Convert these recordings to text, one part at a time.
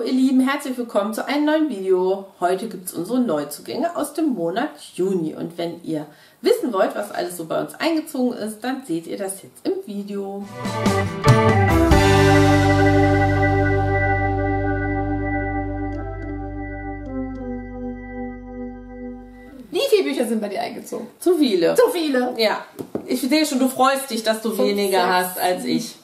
Hallo ihr Lieben, herzlich willkommen zu einem neuen Video. Heute gibt es unsere Neuzugänge aus dem Monat Juni und wenn ihr wissen wollt, was alles so bei uns eingezogen ist, dann seht ihr das jetzt im Video. Wie viele Bücher sind bei dir eingezogen? Zu viele. Zu viele. Ja, ich sehe schon, du freust dich, dass du weniger hast als ich.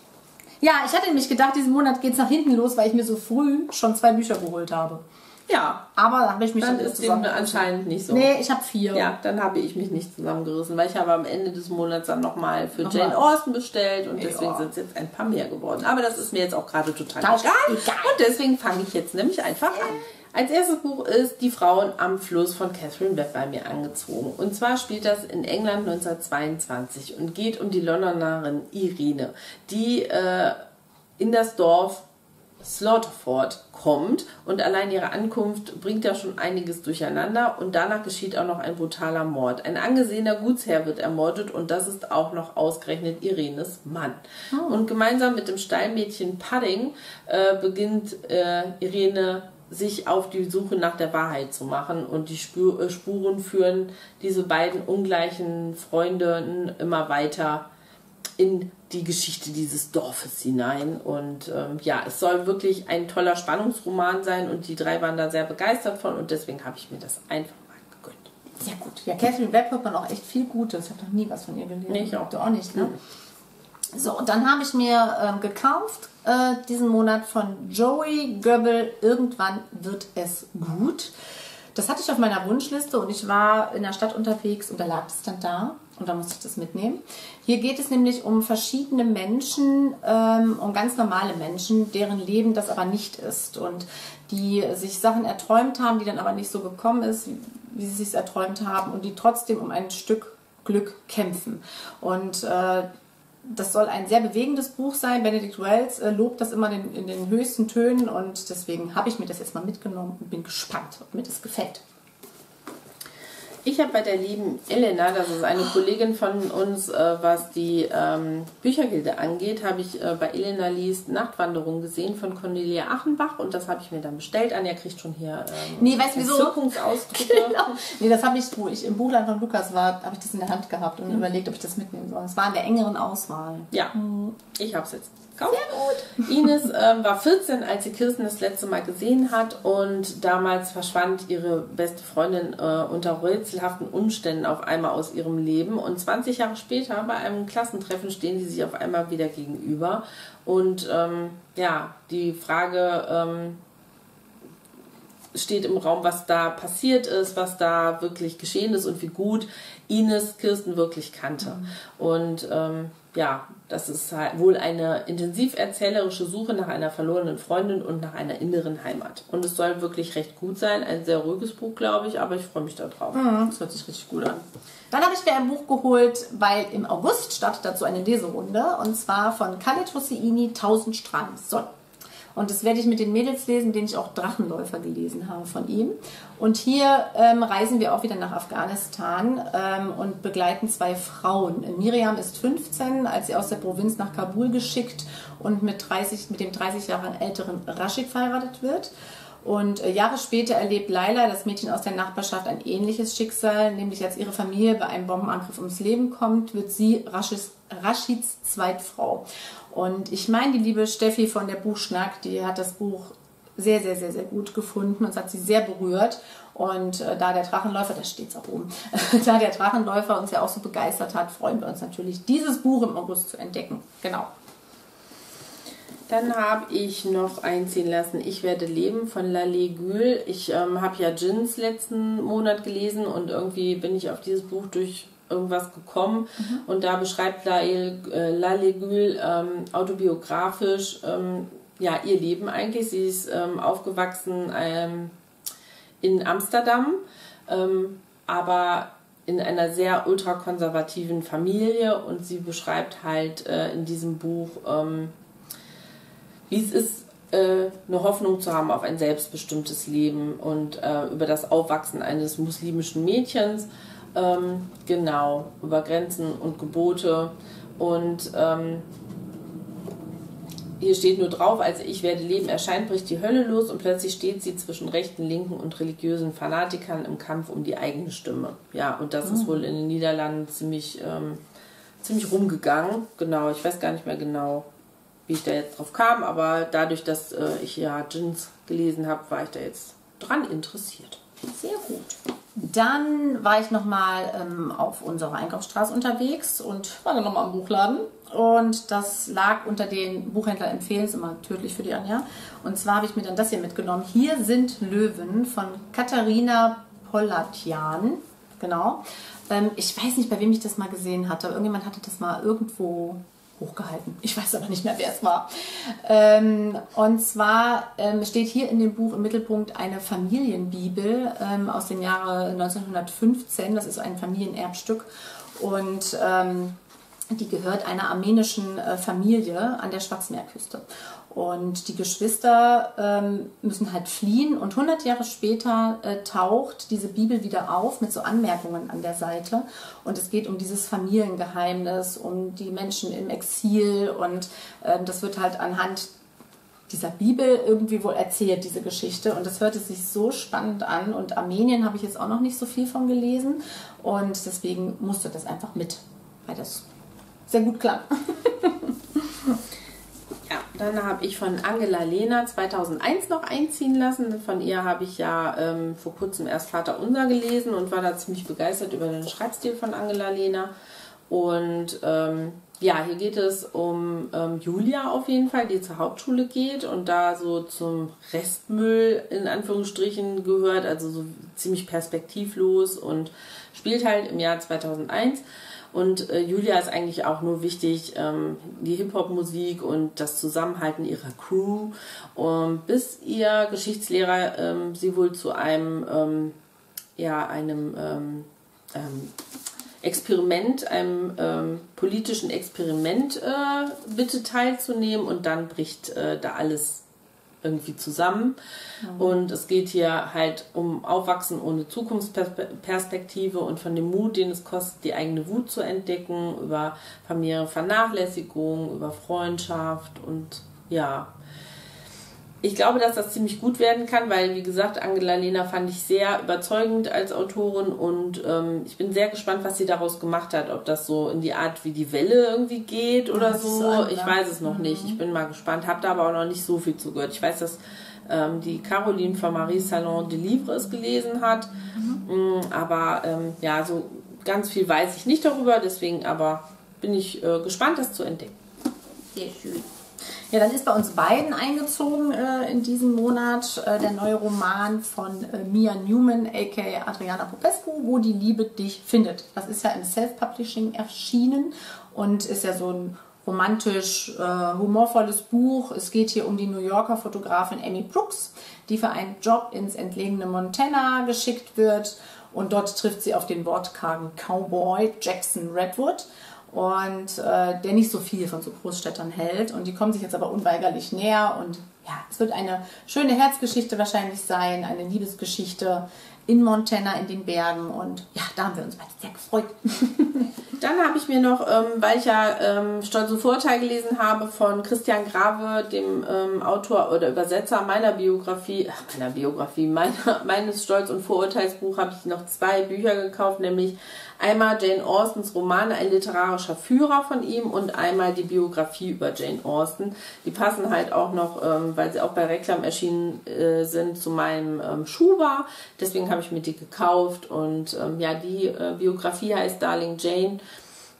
Ja, ich hatte nämlich gedacht, diesen Monat geht es nach hinten los, weil ich mir so früh schon zwei Bücher geholt habe. Ja, Aber da habe ich mich dann ist dem anscheinend nicht so. Nee, ich habe vier. Ja, dann habe ich mich nicht zusammengerissen, weil ich habe am Ende des Monats dann nochmal für Nochmal. Jane Austen bestellt und Ja. deswegen sind es jetzt ein paar mehr geworden. Aber das ist mir jetzt auch gerade total Total egal. egal. Und deswegen fange ich jetzt nämlich einfach an. Als erstes Buch ist Die Frauen am Fluss von Catherine Webb bei mir angezogen. Und zwar spielt das in England 1922 und geht um die Londonerin Irene, die äh, in das Dorf Slaughterford kommt und allein ihre Ankunft bringt ja schon einiges durcheinander und danach geschieht auch noch ein brutaler Mord. Ein angesehener Gutsherr wird ermordet und das ist auch noch ausgerechnet Irenes Mann. Und gemeinsam mit dem Stallmädchen Pudding äh, beginnt äh, Irene sich auf die Suche nach der Wahrheit zu machen und die äh, Spuren führen diese beiden ungleichen Freunde immer weiter in die Geschichte dieses Dorfes hinein. Und ähm, ja, es soll wirklich ein toller Spannungsroman sein und die drei waren da sehr begeistert von und deswegen habe ich mir das einfach mal gegönnt. Sehr gut. Ja, Catherine Webb hört man auch echt viel Gutes. Ich habe noch nie was von ihr gelesen. Nee, ich auch. Du auch nicht, ne? So, und dann habe ich mir ähm, gekauft äh, diesen Monat von Joey Goebbels Irgendwann wird es gut. Das hatte ich auf meiner Wunschliste und ich war in der Stadt unterwegs und da lag es dann da und da musste ich das mitnehmen. Hier geht es nämlich um verschiedene Menschen, ähm, um ganz normale Menschen, deren Leben das aber nicht ist und die sich Sachen erträumt haben, die dann aber nicht so gekommen ist, wie sie es erträumt haben und die trotzdem um ein Stück Glück kämpfen. Und äh, das soll ein sehr bewegendes Buch sein. Benedict Wells äh, lobt das immer in, in den höchsten Tönen und deswegen habe ich mir das jetzt mal mitgenommen und bin gespannt, ob mir das gefällt. Ich habe bei der lieben Elena, das ist eine Kollegin von uns, äh, was die ähm, Büchergilde angeht, habe ich äh, bei Elena liest Nachtwanderung gesehen von Cornelia Achenbach und das habe ich mir dann bestellt. Anja kriegt schon hier ähm, Nee, weißt wieso? Entzückungsausdrücke. Genau. Nee, das habe ich, wo ich im Buchland von Lukas war, habe ich das in der Hand gehabt und überlegt, ob ich das mitnehmen soll. Es war in der engeren Auswahl. Ja, ich habe es jetzt gekauft. Ines ähm, war 14, als sie Kirsten das letzte Mal gesehen hat und damals verschwand ihre beste Freundin äh, unter rätselhaften Umständen auf einmal aus ihrem Leben und 20 Jahre später bei einem Klassentreffen stehen sie sich auf einmal wieder gegenüber und ähm, ja, die Frage ähm, steht im Raum, was da passiert ist, was da wirklich geschehen ist und wie gut Ines Kirsten wirklich kannte. Und ähm, ja, das ist halt wohl eine intensiv erzählerische Suche nach einer verlorenen Freundin und nach einer inneren Heimat. Und es soll wirklich recht gut sein. Ein sehr ruhiges Buch, glaube ich, aber ich freue mich darauf. Das hört sich richtig gut an. Dann habe ich mir ein Buch geholt, weil im August startet dazu eine Leserunde und zwar von Khaled Hosseini 1000 Strahlen Sonne. Und das werde ich mit den Mädels lesen, denen ich auch Drachenläufer gelesen habe von ihm. Und hier ähm, reisen wir auch wieder nach Afghanistan ähm, und begleiten zwei Frauen. Miriam ist 15, als sie aus der Provinz nach Kabul geschickt und mit, 30, mit dem 30 Jahre älteren Rashid verheiratet wird. Und äh, Jahre später erlebt Laila, das Mädchen aus der Nachbarschaft, ein ähnliches Schicksal, nämlich als ihre Familie bei einem Bombenangriff ums Leben kommt, wird sie Rashids, Rashids Zweitfrau. Und ich meine, die liebe Steffi von der Buchschnack, die hat das Buch sehr, sehr, sehr, sehr gut gefunden und hat sie sehr berührt. Und äh, da der Drachenläufer, da steht es auch oben, da der Drachenläufer uns ja auch so begeistert hat, freuen wir uns natürlich, dieses Buch im August zu entdecken. Genau. Dann habe ich noch einziehen lassen, Ich werde leben von Lalé Gül. Ich ähm, habe ja Jins letzten Monat gelesen und irgendwie bin ich auf dieses Buch durch irgendwas gekommen. Und da beschreibt Lalé äh, ähm, autobiografisch ähm, ja, ihr Leben eigentlich. Sie ist ähm, aufgewachsen ähm, in Amsterdam, ähm, aber in einer sehr ultrakonservativen Familie und sie beschreibt halt äh, in diesem Buch, ähm, wie es ist, äh, eine Hoffnung zu haben auf ein selbstbestimmtes Leben und äh, über das Aufwachsen eines muslimischen Mädchens, ähm, genau, über Grenzen und Gebote und ähm, hier steht nur drauf, als ich werde leben erscheint, bricht die Hölle los und plötzlich steht sie zwischen rechten, linken und religiösen Fanatikern im Kampf um die eigene Stimme. Ja, und das ist wohl in den Niederlanden ziemlich, ähm, ziemlich rumgegangen. Genau, ich weiß gar nicht mehr genau, wie ich da jetzt drauf kam, aber dadurch, dass äh, ich ja Jins gelesen habe, war ich da jetzt dran interessiert. Sehr gut. Dann war ich nochmal ähm, auf unserer Einkaufsstraße unterwegs und war dann nochmal am Buchladen. Und das lag unter den Buchhändler empfehlen, immer tödlich für die Anja. Und zwar habe ich mir dann das hier mitgenommen. Hier sind Löwen von Katharina Pollatjan. Genau. Ähm, ich weiß nicht, bei wem ich das mal gesehen hatte. Irgendjemand hatte das mal irgendwo hochgehalten. Ich weiß aber nicht mehr, wer es war. Ähm, und zwar ähm, steht hier in dem Buch im Mittelpunkt eine Familienbibel ähm, aus dem Jahre 1915. Das ist ein Familienerbstück und ähm, die gehört einer armenischen äh, Familie an der Schwarzmeerküste. Und die Geschwister ähm, müssen halt fliehen und 100 Jahre später äh, taucht diese Bibel wieder auf mit so Anmerkungen an der Seite. Und es geht um dieses Familiengeheimnis, um die Menschen im Exil und ähm, das wird halt anhand dieser Bibel irgendwie wohl erzählt, diese Geschichte. Und das hörte sich so spannend an. Und Armenien habe ich jetzt auch noch nicht so viel von gelesen. Und deswegen musste das einfach mit, weil das sehr gut klang. Ja, dann habe ich von Angela Lehner 2001 noch einziehen lassen. Von ihr habe ich ja ähm, vor kurzem erst Vater Unser gelesen und war da ziemlich begeistert über den Schreibstil von Angela Lehner. Und ähm, ja, hier geht es um ähm, Julia auf jeden Fall, die zur Hauptschule geht und da so zum Restmüll in Anführungsstrichen gehört, also so ziemlich perspektivlos und spielt halt im Jahr 2001. Und äh, Julia ist eigentlich auch nur wichtig, ähm, die Hip-Hop-Musik und das Zusammenhalten ihrer Crew, um, bis ihr Geschichtslehrer ähm, sie wohl zu einem, ähm, ja, einem ähm, ähm, Experiment, einem ähm, politischen Experiment äh, bitte teilzunehmen. Und dann bricht äh, da alles irgendwie zusammen. Mhm. Und es geht hier halt um Aufwachsen ohne Zukunftsperspektive und von dem Mut, den es kostet, die eigene Wut zu entdecken, über familiäre Vernachlässigung, über Freundschaft und ja, ich glaube, dass das ziemlich gut werden kann, weil, wie gesagt, Angela Lehner fand ich sehr überzeugend als Autorin und ähm, ich bin sehr gespannt, was sie daraus gemacht hat. Ob das so in die Art wie die Welle irgendwie geht oder ja, so. so ich weiß es noch mhm. nicht. Ich bin mal gespannt, habe da aber auch noch nicht so viel zugehört. Ich weiß, dass ähm, die Caroline von Marie Salon de Livre es gelesen hat, mhm. Mm, aber ähm, ja, so ganz viel weiß ich nicht darüber, deswegen aber bin ich äh, gespannt, das zu entdecken. Sehr schön. Ja, dann ist bei uns beiden eingezogen äh, in diesem Monat äh, der neue Roman von äh, Mia Newman, aka Adriana Popescu, Wo die Liebe dich findet. Das ist ja im Self-Publishing erschienen und ist ja so ein romantisch äh, humorvolles Buch. Es geht hier um die New Yorker Fotografin Amy Brooks, die für einen Job ins entlegene Montana geschickt wird. Und dort trifft sie auf den wortkargen Cowboy Jackson Redwood und äh, der nicht so viel von so Großstädtern hält. Und die kommen sich jetzt aber unweigerlich näher und ja, es wird eine schöne Herzgeschichte wahrscheinlich sein, eine Liebesgeschichte in Montana in den Bergen und ja, da haben wir uns beide sehr gefreut. Dann habe ich mir noch, ähm, weil ich ja ähm, Stolz und Vorurteil gelesen habe von Christian Grave, dem ähm, Autor oder Übersetzer meiner Biografie, ach, meiner Biografie, meiner, meines Stolz und Vorurteilsbuch, habe ich noch zwei Bücher gekauft, nämlich Einmal Jane Austens Roman Ein literarischer Führer von ihm und einmal die Biografie über Jane Austen. Die passen halt auch noch, ähm, weil sie auch bei Reklam erschienen äh, sind, zu meinem ähm, Schuhbar. Deswegen habe ich mir die gekauft und ähm, ja, die äh, Biografie heißt Darling Jane.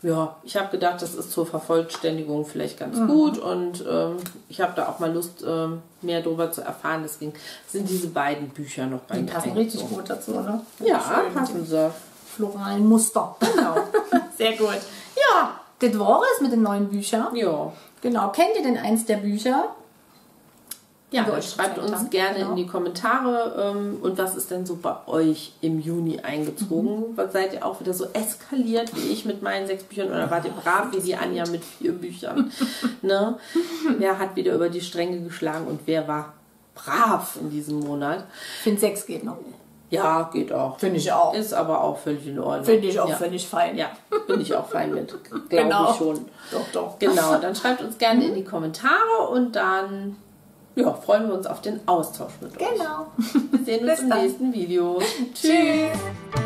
Ja, ich habe gedacht, das ist zur Vervollständigung vielleicht ganz mhm. gut und ähm, ich habe da auch mal Lust, ähm, mehr darüber zu erfahren. Deswegen sind diese beiden Bücher noch bei die mir. Die passen richtig gut dazu, ne? Ja, passen sie floralen Muster. Genau. Sehr gut. Ja, das war es mit den neuen Büchern. Ja. Genau. Kennt ihr denn eins der Bücher? Ja, schreibt uns haben. gerne genau. in die Kommentare. Ähm, und was ist denn so bei euch im Juni eingezogen? Mhm. Seid ihr auch wieder so eskaliert wie ich mit meinen sechs Büchern oder wart ihr brav wie die Anja mit vier Büchern? ne? Wer hat wieder über die Stränge geschlagen und wer war brav in diesem Monat? Ich finde, sechs geht noch. Ja, geht auch. Finde ich auch. Ist aber auch völlig in Ordnung. Finde ich auch ja. völlig fein. Ja, bin ich auch fein mit. Glaube Genau. ich schon. Doch, doch. Genau, dann schreibt uns gerne in die Kommentare und dann ja, freuen wir uns auf den Austausch mit euch. Genau. Wir sehen uns Bis im dann. nächsten Video. Tschüss.